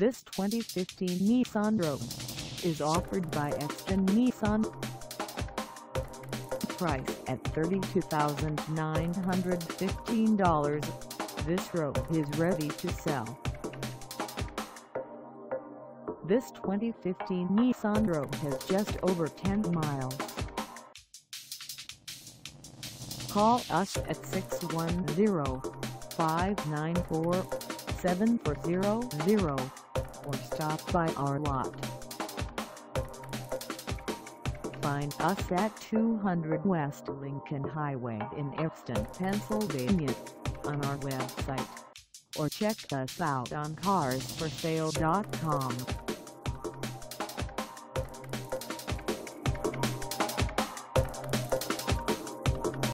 This 2015 Nissan Rogue is offered by Exton Nissan. Price at $32,915. This Rogue is ready to sell. This 2015 Nissan Rogue has just over 10 miles. Call us at 610-594-7400 or stop by our lot. Find us at 200 West Lincoln Highway in Exton, Pennsylvania on our website or check us out on carsforsale.com.